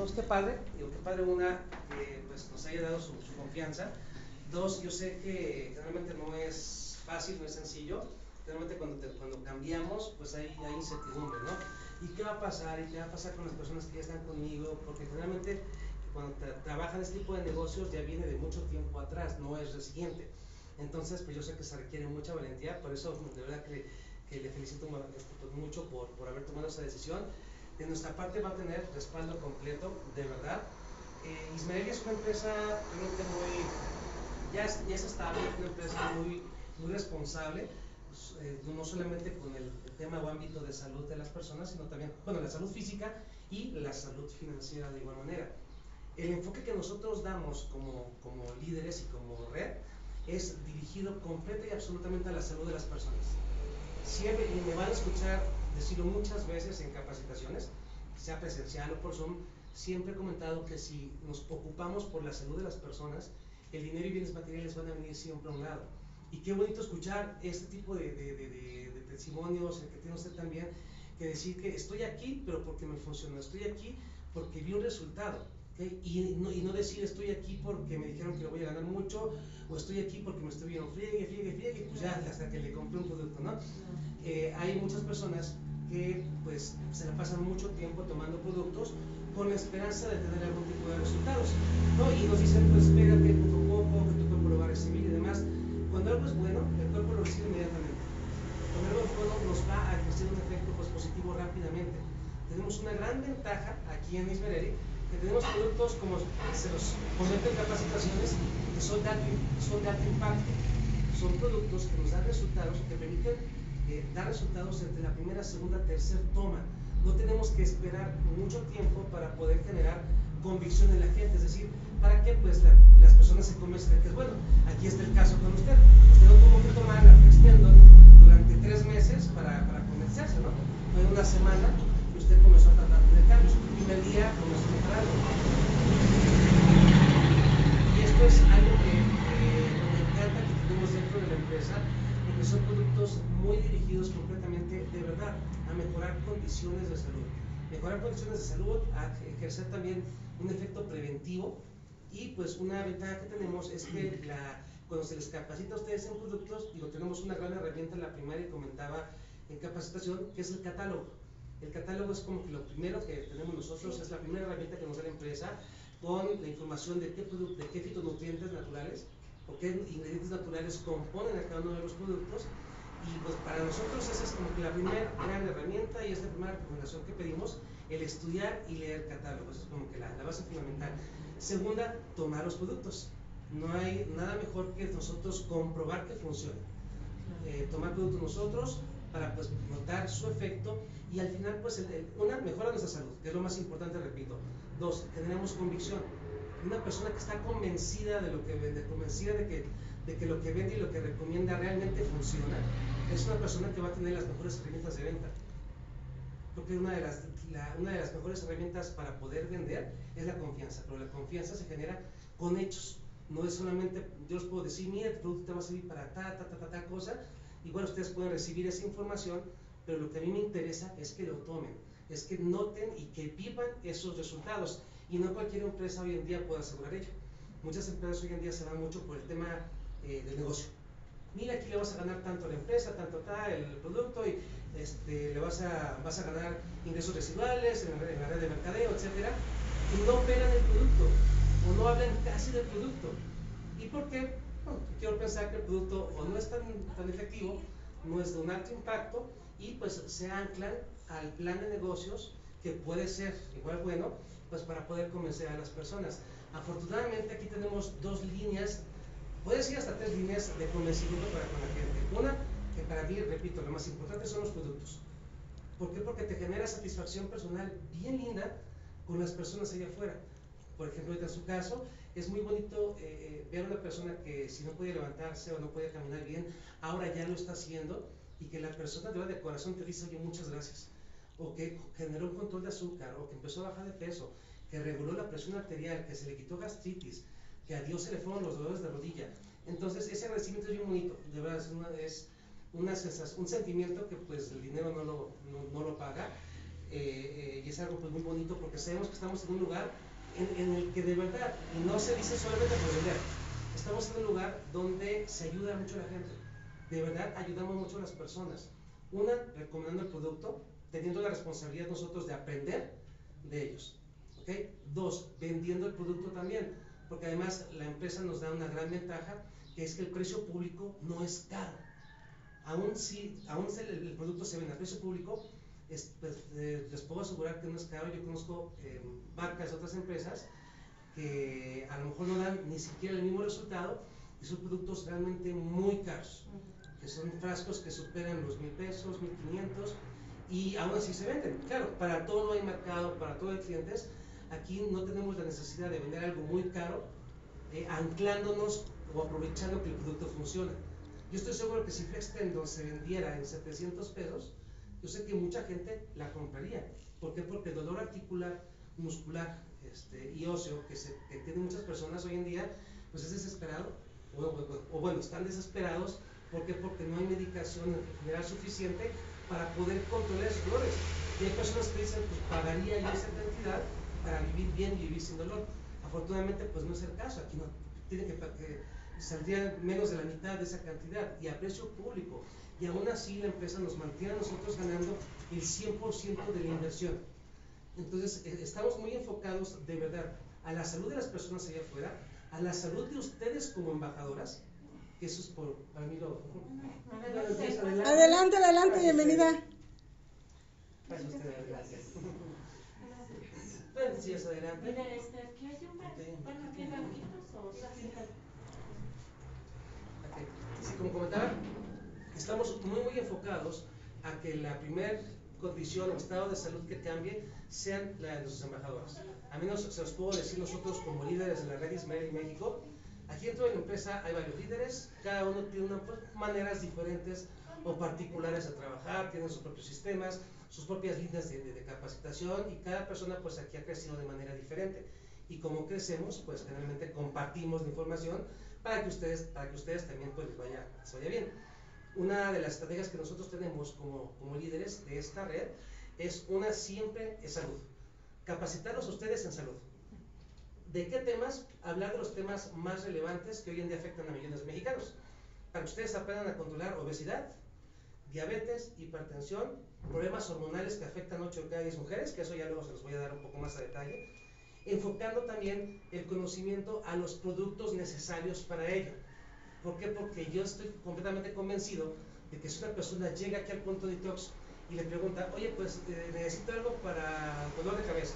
dos, qué padre, digo, qué padre una, que pues nos haya dado su, su confianza. Dos, yo sé que realmente no es fácil, no es sencillo. Realmente cuando, te- cuando cambiamos, pues hay, hay incertidumbre, ¿no? ¿Y qué va a pasar? ¿Y qué va a pasar con las personas que ya están conmigo? Porque realmente cuando tra- trabajan este tipo de negocios ya viene de mucho tiempo atrás, no es reciente. Entonces, pues yo sé que se requiere mucha valentía, por eso de verdad que, que le felicito pues, mucho por, por haber tomado esa decisión. De nuestra parte va a tener respaldo completo, de verdad. Eh, Ismael es una empresa realmente muy, ya es, ya es estable, es una empresa muy, muy responsable, pues, eh, no solamente con el, tema o ámbito de salud de las personas, sino también, bueno, la salud física y la salud financiera de igual manera. El enfoque que nosotros damos como, como líderes y como red es dirigido completa y absolutamente a la salud de las personas. Siempre, y me van a escuchar decirlo muchas veces en capacitaciones, sea presencial o por Zoom, siempre he comentado que si nos ocupamos por la salud de las personas, el dinero y bienes materiales van a venir siempre a un lado. Y qué bonito escuchar este tipo de, de, de, de- testimonios, el que tiene usted también, que decir que estoy aquí, pero porque me funcionó, estoy aquí porque vi un resultado. ¿Ok? Y, no, y no decir estoy aquí porque me dijeron que lo voy a ganar mucho, o estoy aquí porque me estoy viendo friegue, friegue, friegue, pues ya hasta que le compré un producto, ¿no? Eh, hay muchas personas que pues se la pasan mucho tiempo tomando productos con la esperanza de tener algún tipo de resultados, ¿no? Y nos dicen, pues espérate poco a poco, que tu cuerpo lo va a recibir y demás. Cuando algo es bueno, el cuerpo lo recibe inmediatamente. Cuando algo es bueno, nos va a ejercer un efecto pues, positivo rápidamente. Tenemos una gran ventaja aquí en Ismereri, que tenemos productos como se los comento en capacitaciones, que son de alto, son de alto impacto. Son productos que nos dan resultados, que permiten eh, dar resultados entre la primera, segunda, tercera toma. No tenemos que esperar mucho tiempo para poder generar convicción en la gente, es decir, para que pues la- las personas se convencen de que es bueno. Aquí está el caso con usted. Usted no tuvo que tomar la durante tres meses para, para convencerse, ¿no? Fue una semana y usted comenzó a tratar de cambios. El primer día comenzó a mejorar algo. Y esto es algo que eh, me encanta que tenemos dentro de la empresa, porque son productos muy dirigidos completamente, de verdad, a mejorar condiciones de salud. Mejorar condiciones de salud, a ejercer también un efecto preventivo y pues una ventaja que tenemos es que la, cuando se les capacita a ustedes en productos, digo, tenemos una gran herramienta en la primaria y comentaba en capacitación, que es el catálogo. El catálogo es como que lo primero que tenemos nosotros, es la primera herramienta que nos da la empresa con la información de qué, de qué fitonutrientes naturales o qué ingredientes naturales componen a cada uno de los productos. Y pues para nosotros esa es como que la primera gran herramienta y es la primera recomendación que pedimos, el estudiar y leer catálogos, es como que la, la base fundamental. Segunda, tomar los productos. No hay nada mejor que nosotros comprobar que funciona eh, tomar productos nosotros para pues, notar su efecto y al final pues el- una mejora nuestra salud, que es lo más importante, repito. Dos, generamos convicción. Una persona que está convencida de lo que vende, convencida de que, de que lo que vende y lo que recomienda realmente funciona, es una persona que va a tener las mejores herramientas de venta. Porque una de las, la- una de las mejores herramientas para poder vender es la confianza, pero la confianza se genera con hechos. No es solamente, yo les puedo decir, mira, el producto te va a servir para ta, ta, ta, ta, ta cosa. Igual ustedes pueden recibir esa información, pero lo que a mí me interesa es que lo tomen, es que noten y que vivan esos resultados. Y no cualquier empresa hoy en día puede asegurar ello. Muchas empresas hoy en día se van mucho por el tema eh, del negocio mira aquí le vas a ganar tanto a la empresa, tanto tal, el producto y este, le vas a, vas a ganar ingresos residuales en en la red de mercadeo, etcétera, y no operan el producto o no hablan casi del producto. ¿Y por qué? Quiero pensar que el producto o no es tan, tan efectivo, no es de un alto impacto y pues se anclan al plan de negocios que puede ser igual bueno pues para poder convencer a las personas. Afortunadamente aquí tenemos dos líneas Puede ser hasta tres líneas de convencimiento para con la gente. Una, que para mí, repito, lo más importante son los productos. ¿Por qué? Porque te genera satisfacción personal bien linda con las personas allá afuera. Por ejemplo, en su caso, es muy bonito eh, eh, ver a una persona que si no puede levantarse o no puede caminar bien, ahora ya lo está haciendo y que la persona de de corazón te dice, oye, muchas gracias. O que generó un control de azúcar, o que empezó a bajar de peso, que reguló la presión arterial, que se le quitó gastritis, que a Dios se le fueron los dolores de rodilla. Entonces, ese agradecimiento es bien bonito, de verdad, es, una, es una un sentimiento que pues el dinero no lo, no, no lo paga. eh, y es algo pues muy bonito porque sabemos que estamos en un lugar en, en, el que de verdad, no se dice solamente por vender, estamos en un lugar donde se ayuda mucho a la gente, de verdad ayudamos mucho a las personas. Una, recomendando el producto, teniendo la responsabilidad nosotros de aprender de ellos. ¿okay? Dos, vendiendo el producto también, porque además la empresa nos da una gran ventaja, que es que el precio público no es caro. Aún si, aún el, el producto se vende a precio público, es, pues, eh, les puedo asegurar que no es caro. Yo conozco eh, marcas de otras empresas que a lo mejor no dan ni siquiera el mismo resultado y son productos realmente muy caros, que son frascos que superan los mil pesos, mil quinientos y aún así se venden. Claro, para todo no hay mercado, para todo hay clientes. Aquí no tenemos la necesidad de vender algo muy caro, eh, anclándonos o aprovechando que el producto funciona. Yo estoy seguro que si Flex Tendon se vendiera en 700 pesos, yo sé que mucha gente la compraría. ¿Por qué? Porque el dolor articular, muscular este, y óseo que, se, tienen muchas personas hoy en día, pues es desesperado, o, bueno, están desesperados. ¿Por qué? Porque no hay medicación en general suficiente para poder controlar esos dolores. Y hay personas que dicen, pues pagaría yo esa cantidad para vivir bien y vivir sin dolor. Afortunadamente, pues no es el caso. Aquí no tiene que saldría menos de la mitad de esa cantidad y a precio público. Y aún así la empresa nos mantiene a nosotros ganando el 100% de la inversión. Entonces, eh, estamos muy enfocados de verdad a la salud de las personas allá afuera, a la salud de ustedes como embajadoras, que eso es por, para mí lo... Adelante, adelante, adelante bienvenida. Usted, gracias. Adelante. Mira, este, aquí hay un bar- bueno, aquí hay banquitos o. Sí, como comentaba, estamos muy muy enfocados a que la primer condición o estado de salud que cambie sean la de nuestros embajadores. A menos se los puedo decir nosotros como líderes de la red Ismael México. Aquí dentro de la empresa hay varios líderes, cada uno tiene una, pues, maneras diferentes o particulares de trabajar, tienen sus propios sistemas, sus propias líneas de, de, de capacitación y cada persona pues aquí ha crecido de manera diferente. Y como crecemos, pues generalmente compartimos la información para que ustedes, para que ustedes también pues les vaya, les vaya bien. Una de las estrategias que nosotros tenemos como, como líderes de esta red es una siempre es salud. Capacitarlos a ustedes en salud. ¿De qué temas? Hablar de los temas más relevantes que hoy en día afectan a millones de mexicanos. Para que ustedes aprendan a controlar obesidad, diabetes, hipertensión, problemas hormonales que afectan 8 de cada 10 mujeres, que eso ya luego se los voy a dar un poco más a detalle, enfocando también el conocimiento a los productos necesarios para ello. ¿Por qué? Porque yo estoy completamente convencido de que si una persona llega aquí al punto de detox y le pregunta, oye, pues eh, necesito algo para dolor de cabeza,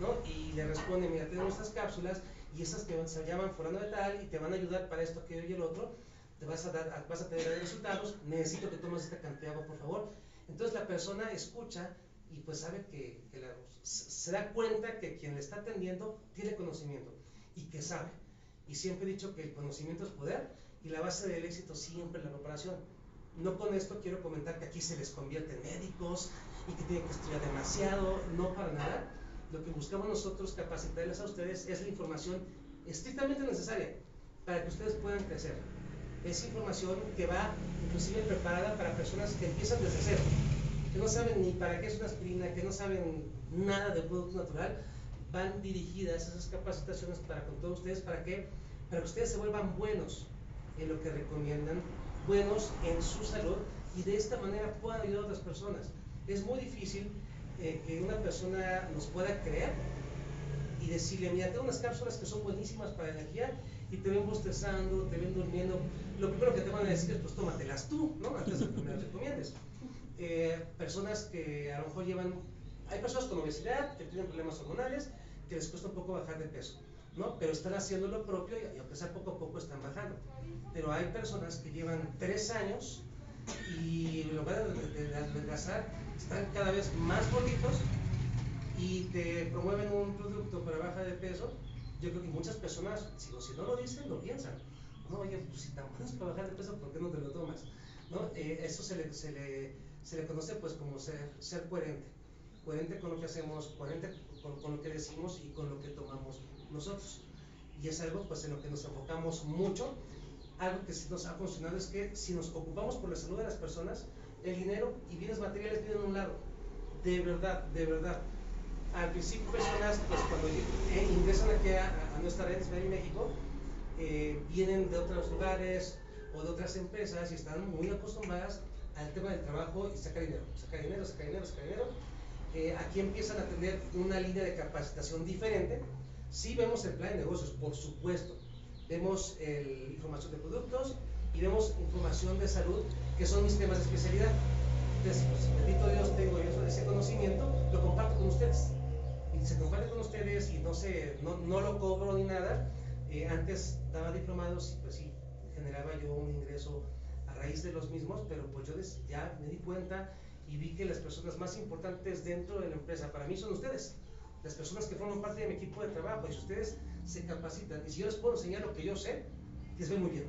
¿no? Y le responde, mira, tenemos estas cápsulas y esas que se llaman fulano de tal y te van a ayudar para esto, aquello y el otro, te vas a, dar, vas a tener resultados, necesito que tomes esta cantidad de agua, por favor. Entonces la persona escucha y pues sabe que, se da cuenta que quien le está atendiendo tiene conocimiento y que sabe. Y siempre he dicho que el conocimiento es poder y la base del éxito siempre es la preparación. No con esto quiero comentar que aquí se les convierte en médicos y que tienen que estudiar demasiado, no para nada. Lo que buscamos nosotros capacitarles a ustedes es la información estrictamente necesaria para que ustedes puedan crecer. Es información que va inclusive preparada para personas que empiezan desde cero, que no saben ni para qué es una aspirina, que no saben nada de producto natural, van dirigidas esas capacitaciones para con todos ustedes, ¿para qué? Para que ustedes se vuelvan buenos en lo que recomiendan, buenos en su salud y de esta manera puedan ayudar a otras personas. Es muy difícil eh, que una persona nos pueda creer y decirle, mira, tengo unas cápsulas que son buenísimas para energía y te ven bostezando, te ven durmiendo. Lo primero que te van a decir es, pues tómatelas tú, ¿no? Antes de que me las recomiendes. Eh, personas que a lo mejor llevan, hay personas con obesidad que tienen problemas hormonales, que les cuesta un poco bajar de peso. ¿No? Pero están haciendo lo propio y, y aunque sea poco a poco están bajando. Pero hay personas que llevan tres años y en lugar de, de adelgazar están cada vez más gorditos y te promueven un producto para baja de peso. Yo creo que muchas personas, si, no lo dicen, lo piensan. No, oye, pues si tan bueno es para bajar de peso, ¿por qué no te lo tomas? ¿No? Eh, eso se le, se, le, se le conoce pues como ser, ser coherente. Coherente con lo que hacemos, coherente con lo que decimos y con lo que tomamos nosotros. Y es algo pues en lo que nos enfocamos mucho. Algo que sí nos ha funcionado es que si nos ocupamos por la salud de las personas, el dinero y bienes materiales vienen a un lado. de verdad, de verdad. Al principio personas, pues cuando eh, ingresan aquí a, a nuestra red en México, eh, vienen de otros lugares o de otras empresas y están muy acostumbradas al tema del trabajo y sacar dinero, sacar dinero, sacar dinero, sacar dinero. Eh, aquí empiezan a tener una línea de capacitación diferente. Sí vemos el plan de negocios, por supuesto. Vemos el, información de productos y vemos información de salud, que son mis temas de especialidad. Entonces, pues, bendito Dios, tengo yo ese conocimiento, lo comparto con ustedes. Y se comparte con ustedes y no, sé, no, no lo cobro ni nada. Eh, antes daba diplomados y pues sí, generaba yo un ingreso a raíz de los mismos, pero pues yo ya me di cuenta y vi que las personas más importantes dentro de la empresa para mí son ustedes, las personas que forman parte de mi equipo de trabajo y si ustedes se capacitan y si yo les puedo enseñar lo que yo sé, les ve muy bien,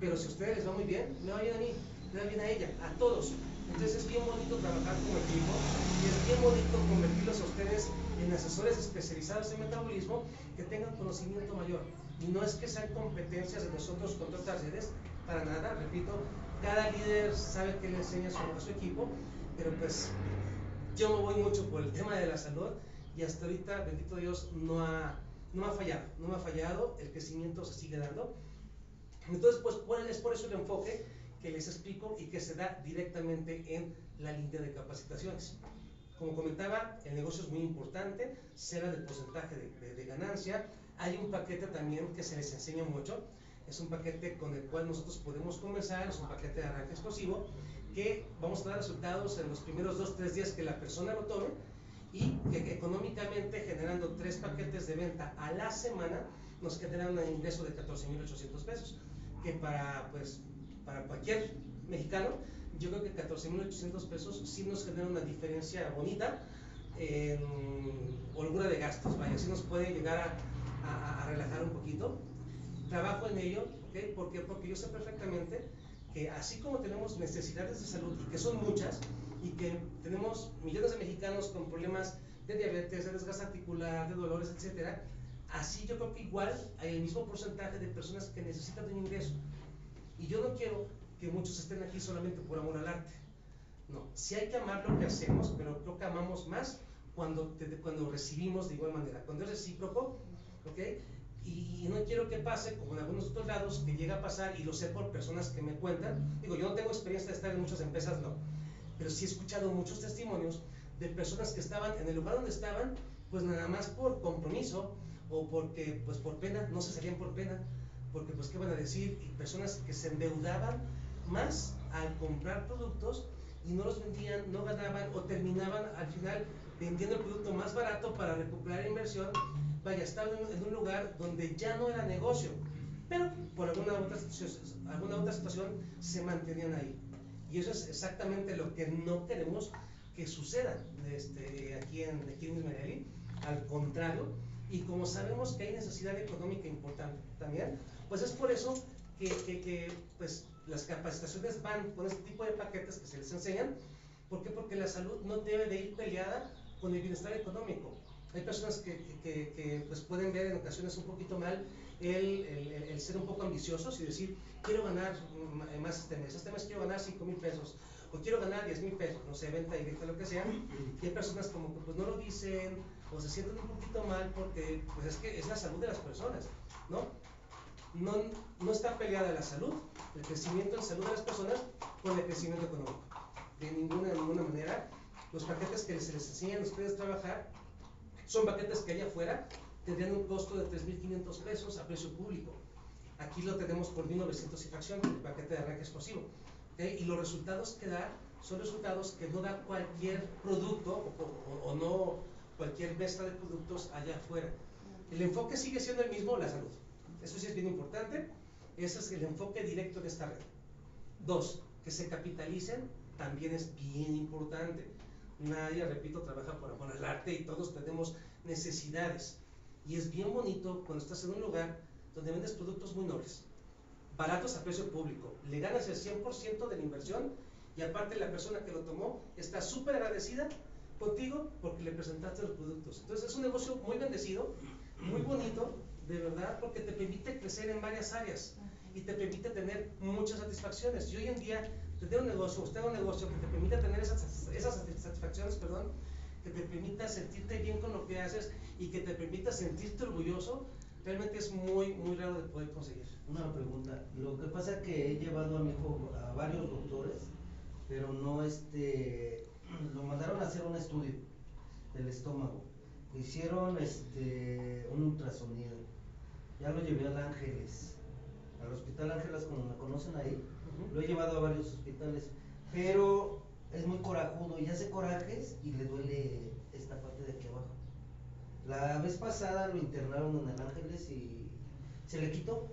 pero si a ustedes les va muy bien, me va bien a mí, me va bien a ella, a todos. Entonces es bien bonito trabajar como equipo y es bien bonito convertirlos a ustedes en asesores especializados en metabolismo que tengan conocimiento mayor. Y no es que sean competencias de nosotros contra otras redes, para nada, repito, cada líder sabe que le enseña a su equipo, pero pues yo me voy mucho por el tema de la salud y hasta ahorita, bendito Dios, no ha, no ha fallado, no me ha fallado, el crecimiento se sigue dando. Entonces, pues es por eso el enfoque que les explico y que se da directamente en la línea de capacitaciones. Como comentaba, el negocio es muy importante, se da del porcentaje de, de ganancia. Hay un paquete también que se les enseña mucho, es un paquete con el cual nosotros podemos comenzar, es un paquete de arranque explosivo, que vamos a dar resultados en los primeros dos, tres días que la persona lo tome y que económicamente generando tres paquetes de venta a la semana nos generan un ingreso de 14.800 pesos, que para, pues, para cualquier mexicano, yo creo que 14.800 pesos sí nos genera una diferencia bonita en holgura de gastos, vaya, sí nos puede llegar a, a, relajar un poquito. Trabajo en ello, ¿ok? ¿Por qué? Porque yo sé perfectamente que así como tenemos necesidades de salud, y que son muchas, y que tenemos millones de mexicanos con problemas de diabetes, de desgaste articular, de dolores, etcétera, así yo creo que igual hay el mismo porcentaje de personas que necesitan de un ingreso. Y yo no quiero que muchos estén aquí solamente por amor al arte. No, sí hay que amar lo que hacemos, pero creo que amamos más cuando, cuando recibimos de igual manera. Cuando es recíproco, ¿ok? Y, no quiero que pase, como en algunos otros lados, que llega a pasar, y lo sé por personas que me cuentan, digo, yo no tengo experiencia de estar en muchas empresas, no, pero sí he escuchado muchos testimonios de personas que estaban en el lugar donde estaban, pues nada más por compromiso, o porque, pues por pena, no se salían por pena, porque pues qué van a decir, y personas que se endeudaban más al comprar productos y no los vendían, no ganaban o terminaban al final vendiendo el producto más barato para recuperar inversión vaya, estaban en un lugar donde ya no era negocio, pero por alguna otra, alguna otra situación se mantenían ahí. Y eso es exactamente lo que no queremos que suceda este, aquí en, aquí en al contrario, y como sabemos que hay necesidad económica importante también, pues es por eso que, que, pues, las capacitaciones van con este tipo de paquetes que se les enseñan. ¿Por qué? Porque la salud no debe de ir peleada con el bienestar económico. Hay personas que, que pues pueden ver en ocasiones un poquito mal el, el, el, ser un poco ambiciosos y decir, quiero ganar más este mes, este mes quiero ganar 5 mil pesos, o quiero ganar 10 mil pesos, no sé, venta directa, lo que sea. Y hay personas como que pues no lo dicen, o se sienten un poquito mal porque pues es que es la salud de las personas, ¿no? No, no está peleada la salud, el crecimiento en salud de las personas con el crecimiento económico. De ninguna, de ninguna manera. Los paquetes que se les enseñan a ustedes trabajar son paquetes que allá afuera tendrían un costo de 3.500 pesos a precio público. Aquí lo tenemos por 1.900 y fracción, el paquete de arranque explosivo. ¿okay? Y los resultados que da son resultados que no da cualquier producto o, o, o no cualquier vesta de productos allá afuera. El enfoque sigue siendo el mismo, la salud. Eso sí es bien importante. Ese es el enfoque directo de esta red. Dos, que se capitalicen también es bien importante. Nadie, repito, trabaja por amor al arte y todos tenemos necesidades. Y es bien bonito cuando estás en un lugar donde vendes productos muy nobles, baratos a precio público, le ganas el 100% de la inversión y aparte la persona que lo tomó está súper agradecida contigo porque le presentaste los productos. Entonces es un negocio muy bendecido, muy bonito, de verdad, porque te permite crecer en varias áreas y te permite tener muchas satisfacciones. Y hoy en día, tener un negocio, usted un negocio que te permite tener esas, esas satisfacciones, perdón, que te permita sentirte bien con lo que haces y que te permita sentirte orgulloso, realmente es muy, muy raro de poder conseguir. Una pregunta, lo que pasa es que he llevado a mi hijo a varios doctores, pero no este, lo mandaron a hacer un estudio del estómago. Hicieron este un ultrasonido. Ya lo llevé al Ángeles, al Hospital Ángeles como me conocen ahí. Lo he llevado a varios hospitales, pero es muy corajudo y hace corajes y le duele esta parte de aquí abajo. La vez pasada lo internaron en el Ángeles y se le quitó.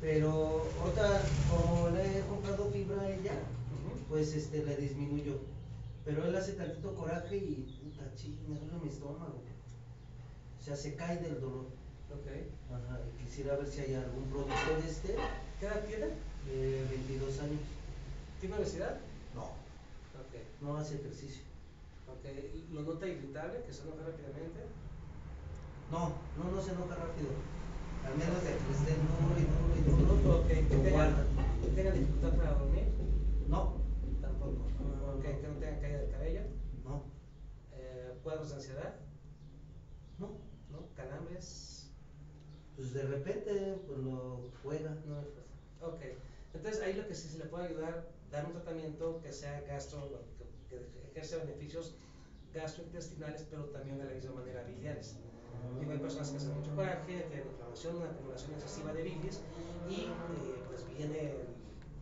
Pero ahorita como le he comprado fibra a ella, pues este le disminuyó. Pero él hace tantito coraje y puta ching, me duele mi estómago. O sea, se cae del dolor. Ok. Ajá, y quisiera ver si hay algún producto de este ¿Qué edad tiene? de 22 años. ¿Tiene obesidad? No, Ok. no hace ejercicio. Ok. ¿Lo nota irritable, que se enoja rápidamente? No, no, no se enoja rápido. Al menos de que esté duro y duro y duro. Ok. ¿Que tenga, tenga dificultad para dormir? No, Tampoco. No, Ok. no. ¿Que no tenga caída de cabello? no, Eh, ¿Cuadros de ansiedad? no. ¿No? ¿Calambres? Pues de repente, pues lo juega. No. Ok. Entonces ahí lo que sí se le puede ayudar, dar un tratamiento que sea gastro, que, que ejerce beneficios gastrointestinales, pero también de la misma manera biliares. Digo, hay personas que hacen mucho coraje, tienen inflamación, una acumulación excesiva de bilis y eh, pues viene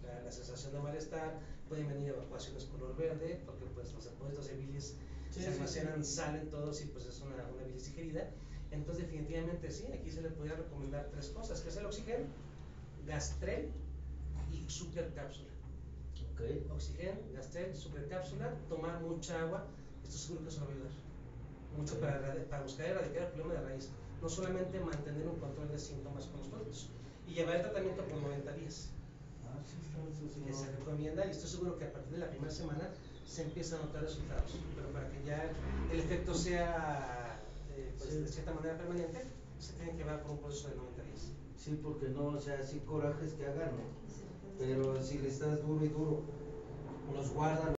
la, la sensación de malestar, pueden venir evacuaciones color verde, porque pues los depósitos de bilis Sí, se sí, almacenan, sí. salen todos y pues es una, una bilis digerida. Entonces definitivamente sí, aquí se le podría recomendar tres cosas, que es el oxígeno, gastrel y supercápsula. Ok. Oxígeno, gastrel, supercápsula, tomar mucha agua, esto seguro que eso va a ayudar mucho Ok. para, para buscar erradicar el problema de raíz, no solamente mantener un control de síntomas con los productos y llevar el tratamiento por 90 días. Ah, sí, sí, se recomienda y estoy seguro que a partir de la primera semana se empiezan a notar resultados, pero para que ya el efecto sea eh, pues, de cierta manera permanente, se tiene que llevar por un proceso de 90 días. Sí, porque no, o sea, sí corajes que hagan, ¿no? Pero si le estás duro y duro, los guardan.